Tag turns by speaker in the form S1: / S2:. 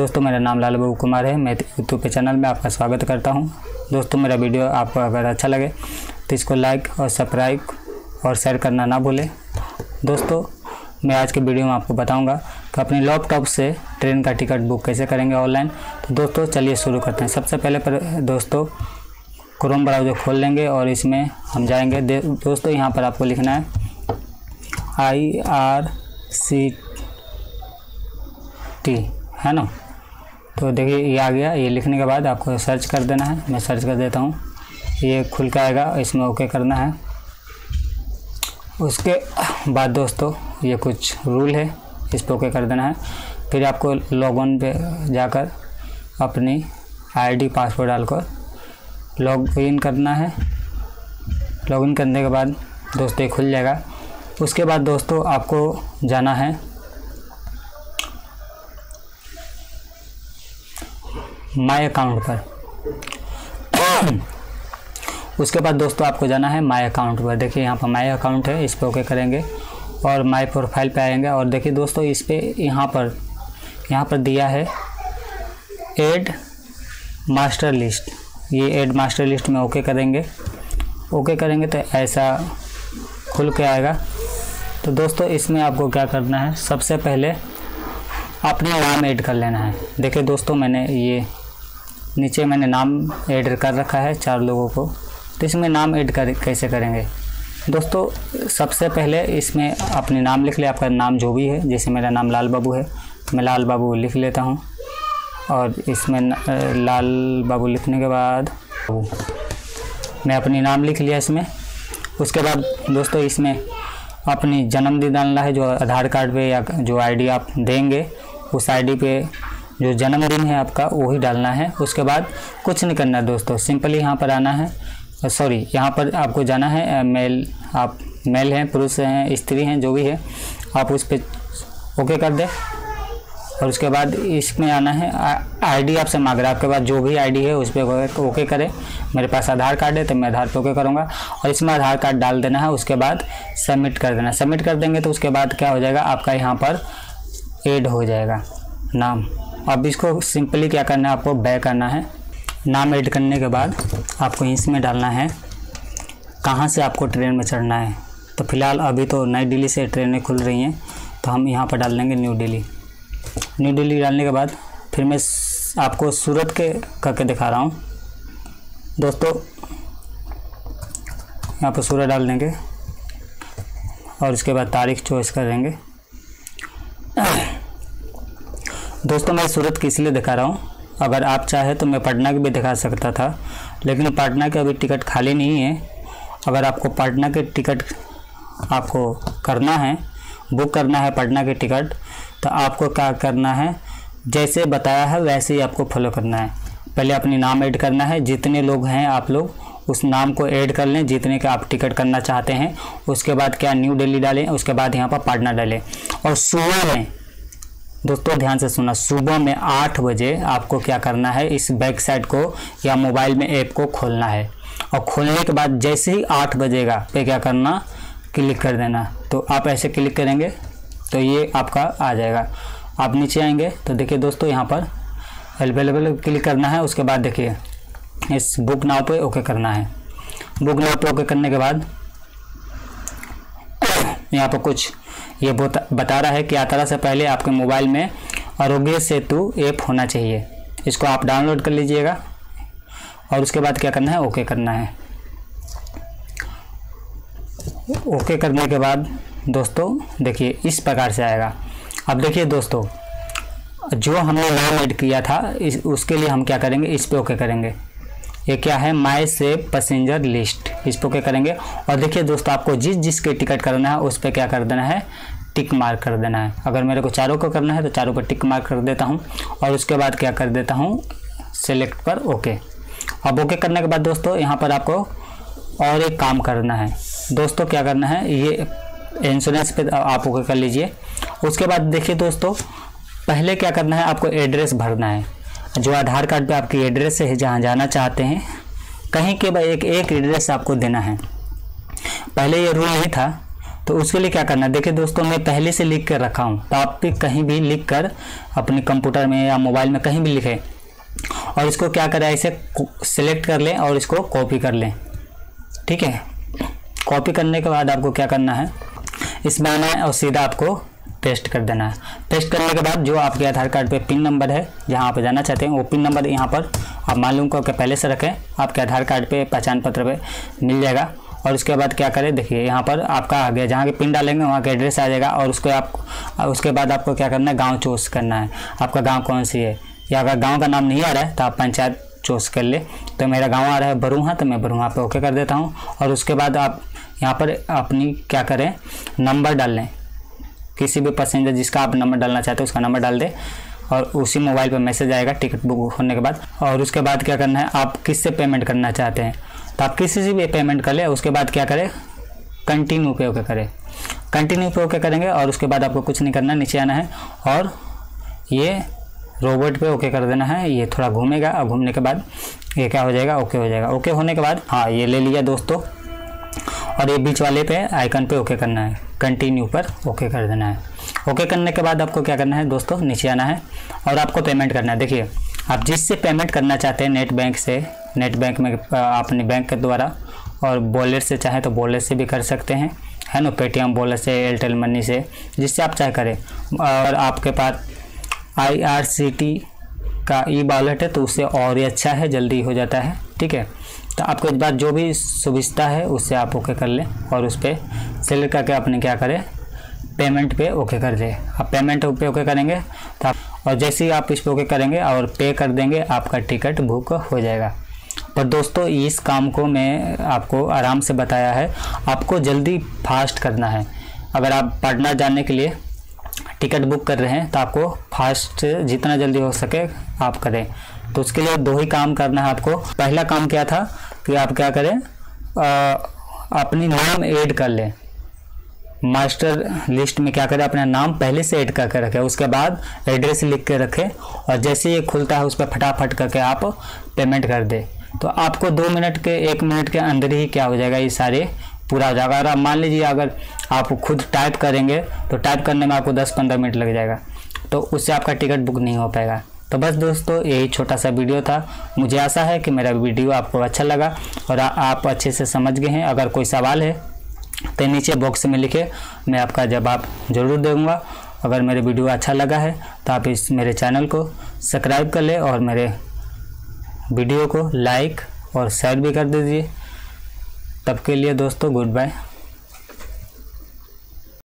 S1: दोस्तों, मेरा नाम लाल बाबू कुमार है। मैं यूट्यूब पे चैनल में आपका स्वागत करता हूँ। दोस्तों, मेरा वीडियो आपको अगर अच्छा लगे तो इसको लाइक और सब्सक्राइब और शेयर करना ना भूलें। दोस्तों, मैं आज के वीडियो में आपको बताऊँगा कि अपने लैपटॉप से ट्रेन का टिकट बुक कैसे करेंगे ऑनलाइन तो दोस्तों, चलिए शुरू करते हैं। सबसे पहले पर, दोस्तों क्रोम ब्राउज़र खोल लेंगे और इसमें हम जाएँगे। दोस्तों, यहाँ पर आपको लिखना है आई आर सी टी है ना? तो देखिए, ये आ गया। ये लिखने के बाद आपको सर्च कर देना है। मैं सर्च कर देता हूँ। ये खुल के आएगा। इसमें ओके करना है। उसके बाद दोस्तों, ये कुछ रूल है। इस पर ओके कर देना है। फिर आपको लॉगिन पे जाकर अपनी आईडी पासवर्ड डालकर लॉग इन करना है। लॉग इन करने के बाद दोस्तों, ये खुल जाएगा। उसके बाद दोस्तों, आपको जाना है। माई अकाउंट पर। उसके बाद दोस्तों आपको जाना है माई अकाउंट पर। देखिए यहाँ पर माई अकाउंट है, इस पर ओके करेंगे और माई प्रोफ़ाइल पे आएँगे। और देखिए दोस्तों, इस पर यहाँ पर यहाँ पर दिया है एड मास्टर लिस्ट ये एड मास्टर लिस्ट में ओके करेंगे। ओके करेंगे तो ऐसा खुल के आएगा। तो दोस्तों, इसमें आपको क्या करना है? सबसे पहले अपना नाम ऐड कर लेना है। देखिए दोस्तों, मैंने ये नीचे मैंने नाम ऐड कर रखा है चार लोगों को। तो इसमें नाम ऐड कर, कैसे करेंगे? दोस्तों, सबसे पहले इसमें अपने नाम लिख ले, आपका नाम जो भी है। जैसे मेरा नाम लाल बाबू है, मैं लाल बाबू लिख लेता हूँ। और इसमें लाल बाबू लिखने के बाद मैं अपनी नाम लिख लिया इसमें। उसके बाद दोस्तों, इसमें अपनी जन्मदिन डालना है, जो आधार कार्ड पे या जो आईडी आप देंगे, उस आईडी पे जो जन्मदिन है आपका, वही डालना है। उसके बाद कुछ नहीं करना दोस्तों, सिंपली यहाँ पर आना है। सॉरी, यहाँ पर आपको जाना है मेल, आप मेल हैं, पुरुष हैं, स्त्री हैं, जो भी है, आप उस पर ओके कर दें। और उसके बाद इसमें आना है आईडी आपसे मांग रहा है। आपके पास जो भी आईडी है, उस पर ओके करें। मेरे पास आधार कार्ड है तो मैं आधार पे ओके करूँगा। और इसमें आधार कार्ड डाल देना है, उसके बाद सबमिट कर देना। सबमिट कर देंगे तो उसके बाद क्या हो जाएगा, आपका यहाँ पर एड हो जाएगा, नाम। अब इसको सिंपली क्या करना है, आपको बैक करना है। नाम ऐड करने के बाद आपको इसमें डालना है। कहाँ से आपको ट्रेन में चढ़ना है? तो फ़िलहाल अभी तो नई दिल्ली से ट्रेनें खुल रही हैं तो हम यहाँ पर डाल देंगे न्यू दिल्ली। न्यू दिल्ली डालने के बाद फिर मैं आपको सूरत के करके दिखा रहा हूँ। दोस्तों, यहाँ पर सूरत डाल देंगे और उसके बाद तारीख चॉइस कर देंगे दोस्तों, मैं सूरत की इसलिए दिखा रहा हूँ। अगर आप चाहे तो मैं पटना की भी दिखा सकता था, लेकिन पटना के अभी टिकट खाली नहीं है। अगर आपको पटना के टिकट आपको करना है, बुक करना है पटना के टिकट तो आपको क्या करना है, जैसे बताया है वैसे ही आपको फॉलो करना है। पहले अपनी नाम ऐड करना है, जितने लोग हैं आप लोग, उस नाम को ऐड कर लें, जितने का आप टिकट करना चाहते हैं। उसके बाद क्या न्यू दिल्ली डालें, उसके बाद यहाँ पर पटना डालें। और सुबह में दोस्तों, ध्यान से सुना सुबह में आठ बजे आपको क्या करना है? इस बैक साइड को या मोबाइल में ऐप को खोलना है। और खोलने के बाद जैसे ही आठ बजेगा पे क्या करना? क्लिक कर देना। तो आप ऐसे क्लिक करेंगे तो ये आपका आ जाएगा। आप नीचे आएँगे तो देखिए दोस्तों, यहाँ पर अवेलेबल क्लिक करना है। उसके बाद देखिए, इस बुक नाव पे ओके करना है। बुक नाव पे ओके करने के बाद यहाँ पर कुछ ये बता रहा है कि यात्रा से पहले आपके मोबाइल में आरोग्य सेतु ऐप होना चाहिए। इसको आप डाउनलोड कर लीजिएगा और उसके बाद क्या करना है? ओके करना है। ओके करने के बाद दोस्तों, देखिए, इस प्रकार से आएगा। अब देखिए दोस्तों, जो हमने नाम ऐड किया था, इस, उसके लिए हम क्या करेंगे? इस पे ओके करेंगे। ये क्या है? माई सेव पैसेंजर लिस्ट इस पर क्या करेंगे? और देखिए दोस्तों, आपको जिस जिसके टिकट करना है, उस पर क्या कर देना है? टिक मार्क कर देना है। अगर मेरे को चारों को करना है तो चारों पर टिक मार्क कर देता हूँ। और उसके बाद क्या कर देता हूँ? सेलेक्ट पर ओके अब ओके करने के बाद दोस्तों, यहाँ पर आपको और एक काम करना है। दोस्तों, क्या करना है? ये इंश्योरेंस पे आप ओके कर लीजिए। उसके बाद देखिए दोस्तों, पहले क्या करना है? आपको एड्रेस भरना है। जो आधार कार्ड पे आपकी एड्रेस है, जहाँ जाना चाहते हैं, कहीं के भाई एक एक एड्रेस आपको देना है। पहले ये रूल नहीं था तो उसके लिए क्या करना देखिए दोस्तों, मैं पहले से लिख कर रखा हूँ। तो आप भी कहीं भी लिख कर अपने कंप्यूटर में या मोबाइल में कहीं भी लिखें। और इसको क्या करें ऐसे सिलेक्ट कर लें और इसको कॉपी कर लें। ठीक है? कॉपी करने के बाद आपको क्या करना है? इसमें आना है और सीधा आपको पेस्ट कर देना है। पेस्ट करने के बाद जो आपके आधार कार्ड पे पिन नंबर है, जहाँ आप जाना चाहते हैं, वो पिन नंबर यहाँ पर आप मालूम करके पहले से रखें, आपके आधार कार्ड पे, पहचान पत्र पे मिल जाएगा। और उसके बाद क्या करें, देखिए यहाँ पर आपका आ गया, जहाँ के पिन डालेंगे, वहाँ का एड्रेस आ जाएगा। और उसको आप, उसके बाद आपको क्या करना है, गाँव चूज़ करना है। आपका गाँव कौन सी है? या अगर गाँव का नाम नहीं आ रहा है तो आप पंचायत चूज़ कर ले। तो मेरा गाँव आ रहा है बरूहा तो मैं बरूहा पे ओके कर देता हूँ। और उसके बाद आप यहाँ पर अपनी क्या करें नंबर डाल लें। किसी भी पैसेंजर जिसका आप नंबर डालना चाहते हो, उसका नंबर डाल दें और उसी मोबाइल पर मैसेज आएगा टिकट बुक होने के बाद। और उसके बाद क्या करना है, आप किस से पेमेंट करना चाहते हैं? तो आप किसी से भी पेमेंट कर ले, उसके बाद क्या करें? कंटिन्यू पे ओके करें। कंटिन्यू पे ओके करेंगे और उसके बाद आपको कुछ नहीं करना, नीचे आना है और ये रोबोट पे ओके कर देना है। ये थोड़ा घूमेगा और घूमने के बाद ये क्या हो जाएगा? ओके हो जाएगा। ओके होने के बाद हाँ ये ले लिया दोस्तों। और ये बीच वाले पे आइकन पे ओके करना है। कंटिन्यू पर ओके कर देना है। ओके करने के बाद आपको क्या करना है दोस्तों? नीचे आना है और आपको पेमेंट करना है। देखिए, आप जिससे पेमेंट करना चाहते हैं नेट बैंक से नेट बैंक में अपने बैंक के द्वारा और बॉलेट से चाहे तो बॉलेट से भी कर सकते हैं। है ना? पेटीएम बॉलेट से एयरटेल मनी से, जिससे आप चाहे करें। और आपके पास आईआरसीटी का ई वॉलेट है तो उससे और ही अच्छा है, जल्दी हो जाता है। ठीक है? तो आपको इस बार जो भी सुविधा है उससे आप ओके कर लें और उस पर सेलेक्ट करके अपने क्या करें? पेमेंट पे ओके कर दें। आप पेमेंट पे ओके करेंगे तो आप, और जैसे ही आप इस पर ओके करेंगे और पे कर देंगे, आपका टिकट बुक हो जाएगा। पर दोस्तों, इस काम को मैं आपको आराम से बताया है। आपको जल्दी फास्ट करना है। अगर आप पटना जाने के लिए टिकट बुक कर रहे हैं तो आपको फास्ट जितना जल्दी हो सके आप करें। तो उसके लिए दो ही काम करना है आपको। पहला काम क्या था? कि आप क्या करें? आ, अपनी नाम ऐड कर लें। मास्टर लिस्ट में क्या करें? अपना नाम पहले से ऐड करके रखें। उसके बाद एड्रेस लिख के रखें। और जैसे ये खुलता है उस पर फटाफट करके आप पेमेंट कर दें। तो आपको दो मिनट के एक मिनट के अंदर ही क्या हो जाएगा? ये सारे पूरा हो जाएगा। अगर आप मान लीजिए अगर आप खुद टाइप करेंगे तो टाइप करने में आपको 10-15 मिनट लग जाएगा। तो उससे आपका टिकट बुक नहीं हो पाएगा। तो बस दोस्तों, यही छोटा सा वीडियो था। मुझे आशा है कि मेरा वीडियो आपको अच्छा लगा और आप अच्छे से समझ गए हैं। अगर कोई सवाल है तो नीचे बॉक्स में लिखे, मैं आपका जवाब ज़रूर दूँगा। अगर मेरे वीडियो अच्छा लगा है तो आप इस मेरे चैनल को सब्सक्राइब कर ले और मेरे वीडियो को लाइक और शेयर भी कर दीजिए। तब के लिए दोस्तों, गुड बाय।